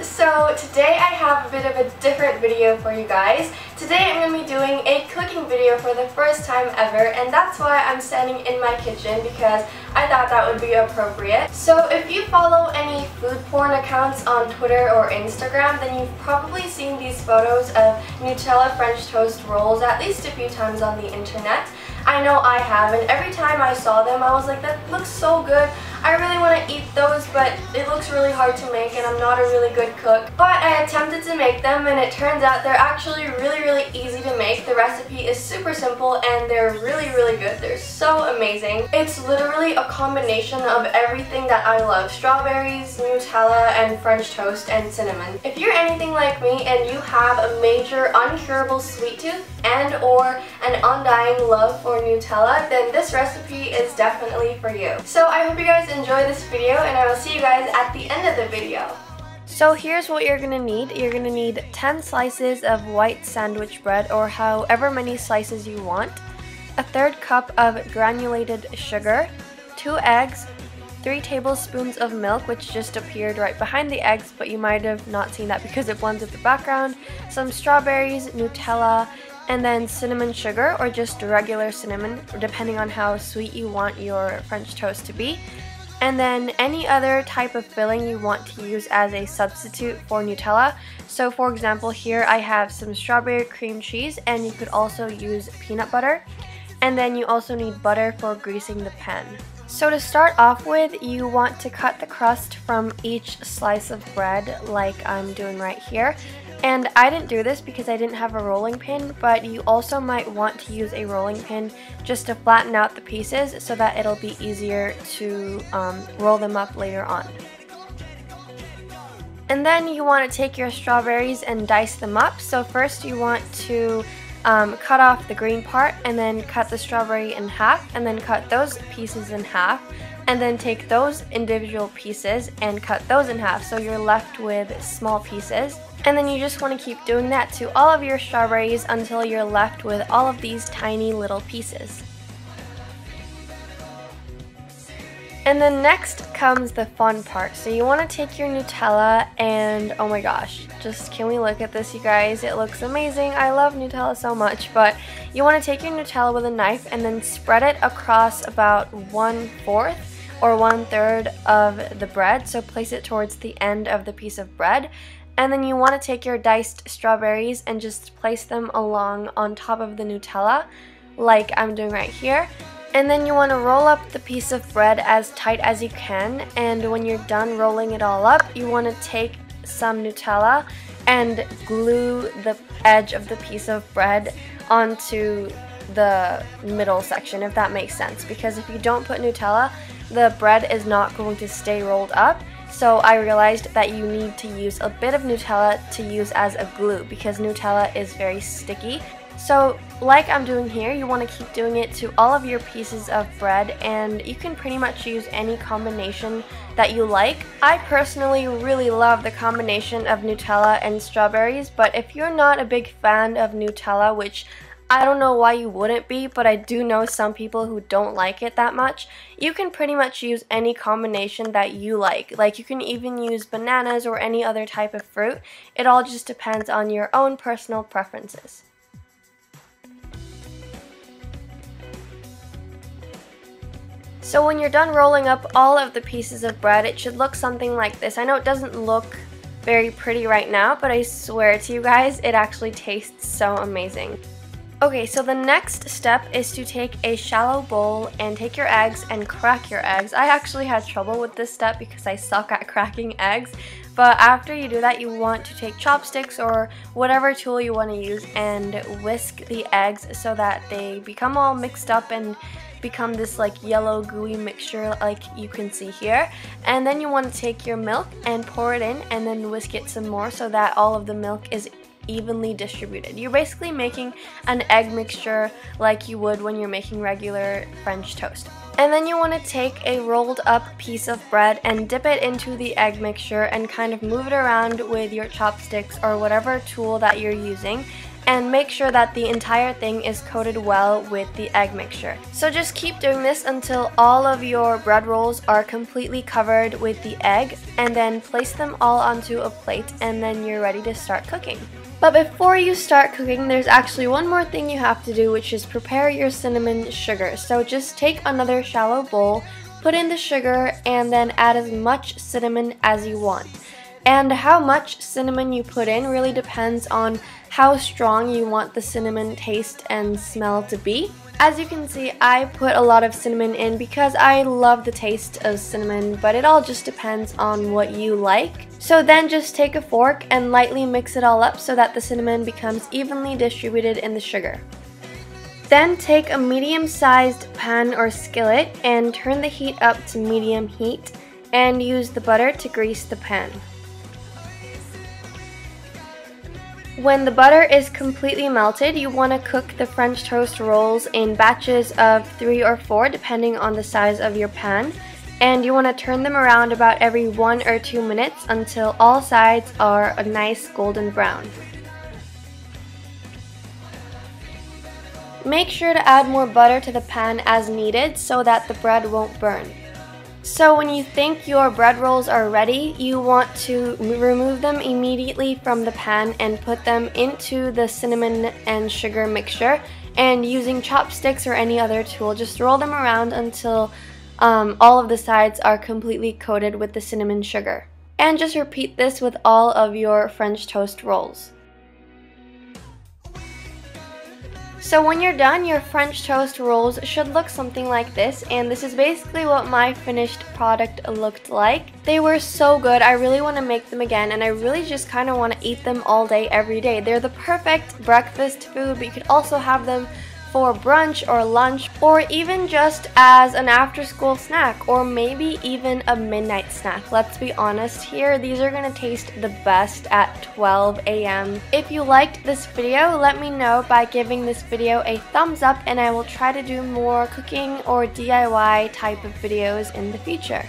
So today I have a bit of a different video for you guys. Today I'm going to be doing a cooking video for the first time ever and that's why I'm standing in my kitchen because I thought that would be appropriate. So if you follow any food porn accounts on Twitter or Instagram then you've probably seen these photos of Nutella French toast rolls at least a few times on the internet. I know I have and every time I saw them I was like that looks so good. I really want to eat those, but it looks really hard to make and I'm not a really good cook. But I attempted to make them and it turns out they're actually really, really easy to make. The recipe is super simple and they're really, really good. They're so amazing. It's literally a combination of everything that I love. Strawberries, Nutella, and French toast, and cinnamon. If you're anything like me and you have a major uncurable sweet tooth and or an undying love for Nutella, then this recipe is definitely for you. So I hope you guys enjoy this video and I will see you guys at the end of the video. So here's what you're to need. You're to need 10 slices of white sandwich bread or however many slices you want, a third cup of granulated sugar, 2 eggs, 3 tablespoons of milk which just appeared right behind the eggs but you might have not seen that because it blends with the background, some strawberries, Nutella, and then cinnamon sugar or just regular cinnamon depending on how sweet you want your French toast to be and then any other type of filling you want to use as a substitute for Nutella. So for example here I have some strawberry cream cheese and you could also use peanut butter. And then you also need butter for greasing the pan. So to start off with, you want to cut the crust from each slice of bread like I'm doing right here. And I didn't do this because I didn't have a rolling pin, but you also might want to use a rolling pin just to flatten out the pieces so that it'll be easier to um, roll them up later on. And then you want to take your strawberries and dice them up. So first you want to um, cut off the green part and then cut the strawberry in half and then cut those pieces in half and then take those individual pieces and cut those in half so you're left with small pieces. And then you just want to keep doing that to all of your strawberries until you're left with all of these tiny little pieces. And then next comes the fun part. So you want to take your Nutella and oh my gosh, just can we look at this you guys? It looks amazing. I love Nutella so much. But you want to take your Nutella with a knife and then spread it across about one fourth or one third of the bread. So place it towards the end of the piece of bread and then you want to take your diced strawberries and just place them along on top of the Nutella, like I'm doing right here. And then you want to roll up the piece of bread as tight as you can. And when you're done rolling it all up, you want to take some Nutella and glue the edge of the piece of bread onto the middle section, if that makes sense. Because if you don't put Nutella, the bread is not going to stay rolled up so I realized that you need to use a bit of Nutella to use as a glue because Nutella is very sticky. So like I'm doing here, you want to keep doing it to all of your pieces of bread and you can pretty much use any combination that you like. I personally really love the combination of Nutella and strawberries, but if you're not a big fan of Nutella, which I don't know why you wouldn't be, but I do know some people who don't like it that much. You can pretty much use any combination that you like. Like you can even use bananas or any other type of fruit. It all just depends on your own personal preferences. So when you're done rolling up all of the pieces of bread, it should look something like this. I know it doesn't look very pretty right now, but I swear to you guys, it actually tastes so amazing. Okay, so the next step is to take a shallow bowl and take your eggs and crack your eggs. I actually had trouble with this step because I suck at cracking eggs. But after you do that, you want to take chopsticks or whatever tool you want to use and whisk the eggs so that they become all mixed up and become this like yellow gooey mixture like you can see here. And then you want to take your milk and pour it in and then whisk it some more so that all of the milk is evenly distributed. You're basically making an egg mixture like you would when you're making regular French toast. And then you want to take a rolled up piece of bread and dip it into the egg mixture and kind of move it around with your chopsticks or whatever tool that you're using. and make sure that the entire thing is coated well with the egg mixture. So just keep doing this until all of your bread rolls are completely covered with the egg and then place them all onto a plate and then you're ready to start cooking. But before you start cooking, there's actually one more thing you have to do, which is prepare your cinnamon sugar. So just take another shallow bowl, put in the sugar, and then add as much cinnamon as you want. And how much cinnamon you put in really depends on how strong you want the cinnamon taste and smell to be. As you can see, I put a lot of cinnamon in because I love the taste of cinnamon, but it all just depends on what you like. So then just take a fork and lightly mix it all up so that the cinnamon becomes evenly distributed in the sugar. Then take a medium-sized pan or skillet and turn the heat up to medium heat and use the butter to grease the pan. When the butter is completely melted, you want to cook the French toast rolls in batches of 3 or 4 depending on the size of your pan. And you want to turn them around about every 1 or 2 minutes until all sides are a nice golden brown. Make sure to add more butter to the pan as needed so that the bread won't burn. So when you think your bread rolls are ready, you want to remove them immediately from the pan and put them into the cinnamon and sugar mixture and using chopsticks or any other tool, just roll them around until um, all of the sides are completely coated with the cinnamon sugar. And just repeat this with all of your French toast rolls. So when you're done, your French toast rolls should look something like this, and this is basically what my finished product looked like. They were so good, I really want to make them again, and I really just kind of want to eat them all day, every day. They're the perfect breakfast food, but you could also have them for brunch or lunch or even just as an after school snack or maybe even a midnight snack. Let's be honest here, these are to taste the best at 12 a.m. If you liked this video, let me know by giving this video a thumbs up and I will try to do more cooking or DIY type of videos in the future.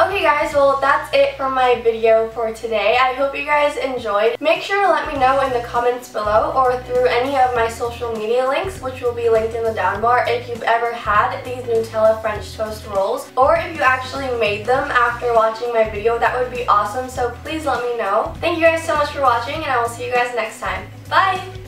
Okay guys, well that's it for my video for today. I hope you guys enjoyed. Make sure to let me know in the comments below or through any of my social media links, which will be linked in the down bar, if you've ever had these Nutella French toast rolls, or if you actually made them after watching my video, that would be awesome, so please let me know. Thank you guys so much for watching, and I will see you guys next time. Bye!